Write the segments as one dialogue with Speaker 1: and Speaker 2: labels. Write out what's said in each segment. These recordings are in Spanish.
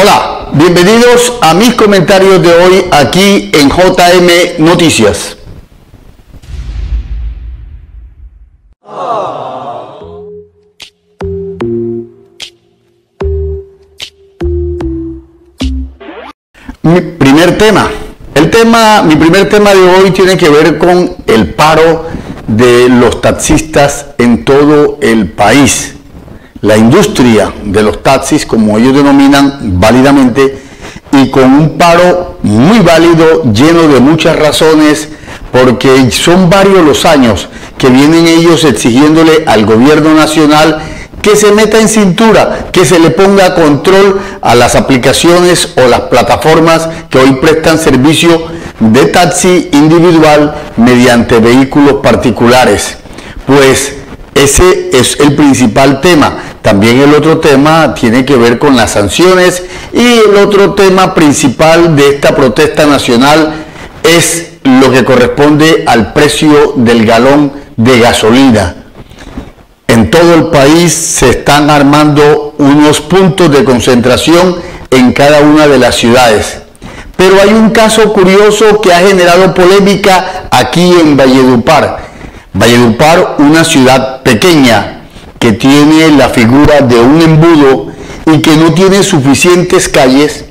Speaker 1: Hola, bienvenidos a mis comentarios de hoy aquí en JM Noticias. Mi primer tema. El tema, mi primer tema de hoy tiene que ver con el paro de los taxistas en todo el país. La industria de los taxis, como ellos denominan válidamente, y con un paro muy válido, lleno de muchas razones, porque son varios los años que vienen ellos exigiéndole al gobierno nacional que se meta en cintura, que se le ponga control a las aplicaciones o las plataformas que hoy prestan servicio de taxi individual mediante vehículos particulares. Pues ese es el principal tema. También el otro tema tiene que ver con las sanciones y el otro tema principal de esta protesta nacional es lo que corresponde al precio del galón de gasolina. En todo el país se están armando unos puntos de concentración en cada una de las ciudades. Pero hay un caso curioso que ha generado polémica aquí en Valledupar. Valledupar, una ciudad pequeña que tiene la figura de un embudo y que no tiene suficientes calles,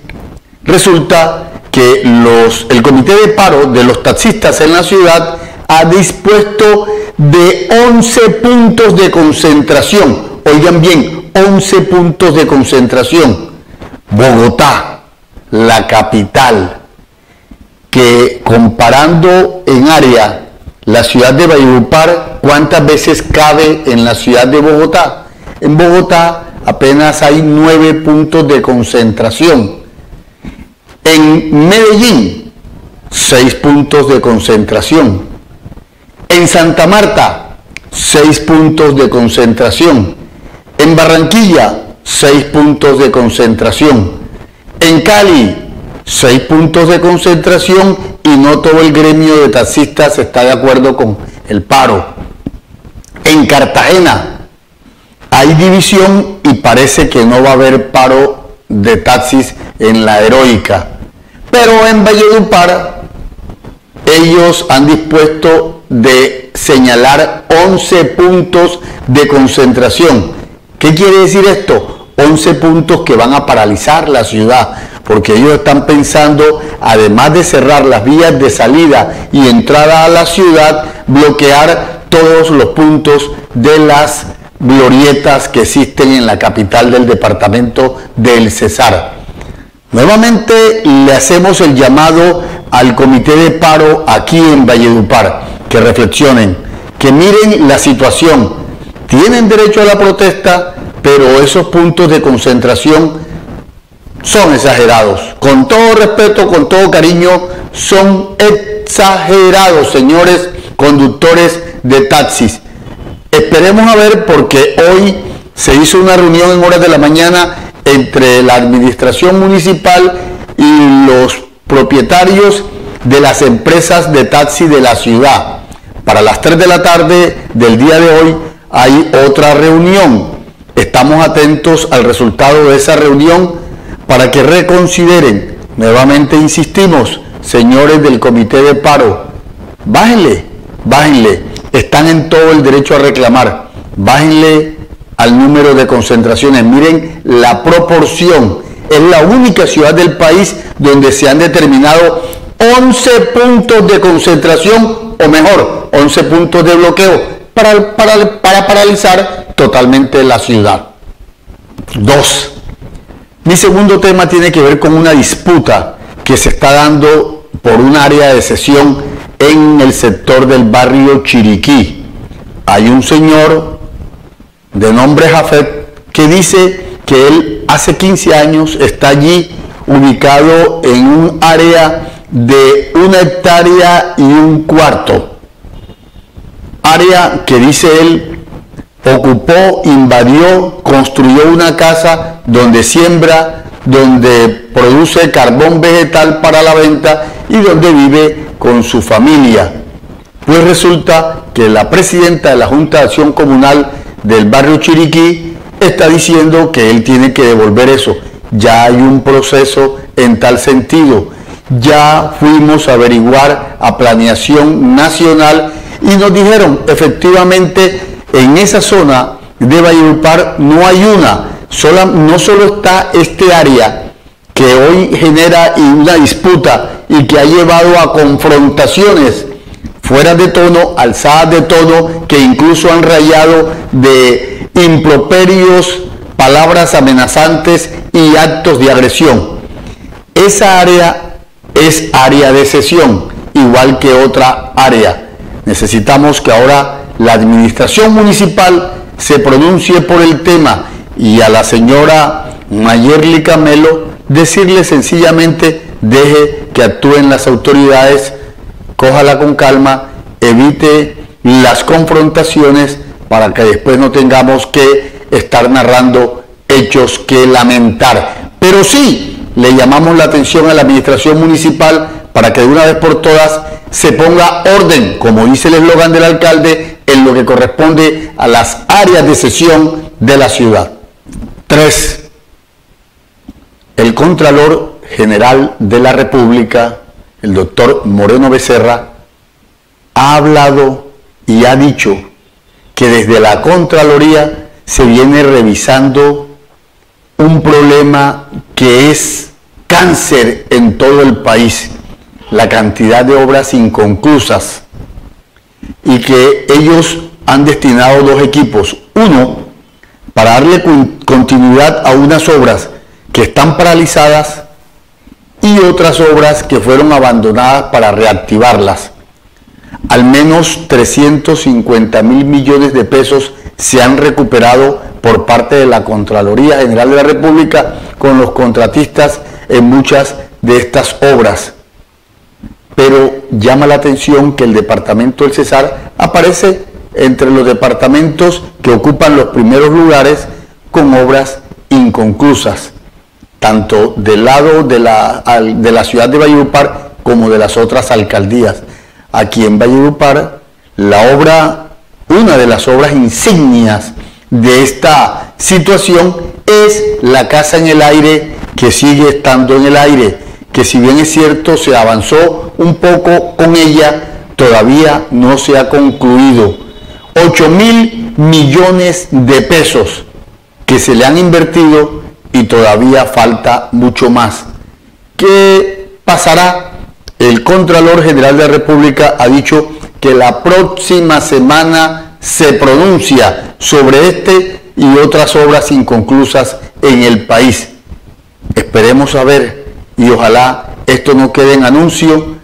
Speaker 1: resulta que el comité de paro de los taxistas en la ciudad ha dispuesto de 11 puntos de concentración. Oigan bien, 11 puntos de concentración. Bogotá, la capital, que comparando en área la ciudad de Valledupar, ¿cuántas veces cabe en la ciudad de Bogotá? En Bogotá apenas hay 9 puntos de concentración. En Medellín, 6 puntos de concentración. En Santa Marta, 6 puntos de concentración. En Barranquilla, 6 puntos de concentración. En Cali, 6 puntos de concentración y no todo el gremio de taxistas está de acuerdo con el paro. En Cartagena hay división y parece que no va a haber paro de taxis en la heroica. Pero en Valledupar ellos han dispuesto de señalar 11 puntos de concentración. ¿Qué quiere decir esto? 11 puntos que van a paralizar la ciudad, porque ellos están pensando, además de cerrar las vías de salida y entrada a la ciudad, bloquear todos los puntos de las glorietas que existen en la capital del departamento del Cesar. Nuevamente le hacemos el llamado al comité de paro aquí en Valledupar, que reflexionen, que miren la situación. Tienen derecho a la protesta, pero esos puntos de concentración son exagerados. Con todo respeto, con todo cariño, son exagerados, señores conductores de taxis. Esperemos a ver porque hoy se hizo una reunión en horas de la mañana entre la administración municipal y los propietarios de las empresas de taxi de la ciudad. Para las 3 de la tarde del día de hoy hay otra reunión. Estamos atentos al resultado de esa reunión para que reconsideren. Nuevamente insistimos, señores del comité de paro, bájenle, bájenle. Están en todo el derecho a reclamar. Bájenle al número de concentraciones. Miren la proporción. Es la única ciudad del país donde se han determinado 11 puntos de concentración, o mejor, 11 puntos de bloqueo para, para, para paralizar totalmente la ciudad. Dos. Mi segundo tema tiene que ver con una disputa que se está dando por un área de sesión en el sector del barrio Chiriquí. Hay un señor de nombre Jafet que dice que él hace 15 años está allí ubicado en un área de una hectárea y un cuarto. Área que dice él ocupó, invadió, construyó una casa donde siembra, donde produce carbón vegetal para la venta y donde vive con su familia. Pues resulta que la presidenta de la Junta de Acción Comunal del barrio Chiriquí está diciendo que él tiene que devolver eso. ya hay un proceso en tal sentido. Ya fuimos a averiguar a planeación nacional y nos dijeron, efectivamente, en esa zona de Valledupar no hay una, sola, no solo está este área que hoy genera una disputa y que ha llevado a confrontaciones fuera de tono, alzadas de tono, que incluso han rayado de improperios, palabras amenazantes y actos de agresión. Esa área es área de sesión, igual que otra área. Necesitamos que ahora la administración municipal se pronuncie por el tema y a la señora Mayerly Camelo decirle sencillamente deje que actúen las autoridades, cójala con calma, evite las confrontaciones para que después no tengamos que estar narrando hechos que lamentar. Pero sí le llamamos la atención a la administración municipal para que de una vez por todas se ponga orden, como dice el eslogan del alcalde, en lo que corresponde a las áreas de sesión de la ciudad. 3. El Contralor General de la República, el doctor Moreno Becerra, ha hablado y ha dicho que desde la Contraloría se viene revisando un problema que es cáncer en todo el país, la cantidad de obras inconclusas y que ellos han destinado dos equipos. Uno, para darle continuidad a unas obras que están paralizadas y otras obras que fueron abandonadas para reactivarlas. Al menos 350 mil millones de pesos se han recuperado por parte de la Contraloría General de la República con los contratistas en muchas de estas obras pero llama la atención que el departamento del Cesar aparece entre los departamentos que ocupan los primeros lugares con obras inconclusas, tanto del lado de la, ciudad de Valledupar como de las otras alcaldías. Aquí en Valledupar, la obra, una de las obras insignias de esta situación es la casa en el aire que sigue estando en el aire que si bien es cierto se avanzó un poco con ella, todavía no se ha concluido. 8 mil millones de pesos que se le han invertido y todavía falta mucho más. ¿Qué pasará? El Contralor General de la República ha dicho que la próxima semana se pronuncia sobre este y otras obras inconclusas en el país. Esperemos a ver y ojalá esto no quede en anuncio,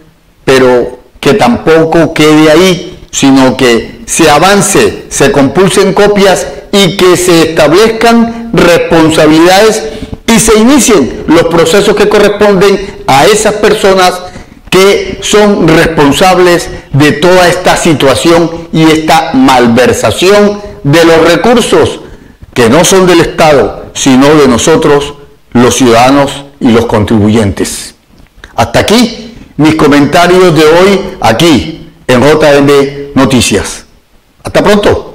Speaker 1: pero que tampoco quede ahí, sino que se avance, se compulsen copias y que se establezcan responsabilidades y se inicien los procesos que corresponden a esas personas que son responsables de toda esta situación y esta malversación de los recursos que no son del Estado, sino de nosotros, los ciudadanos y los contribuyentes. Hasta aquí mis comentarios de hoy aquí en JM Noticias. Hasta pronto.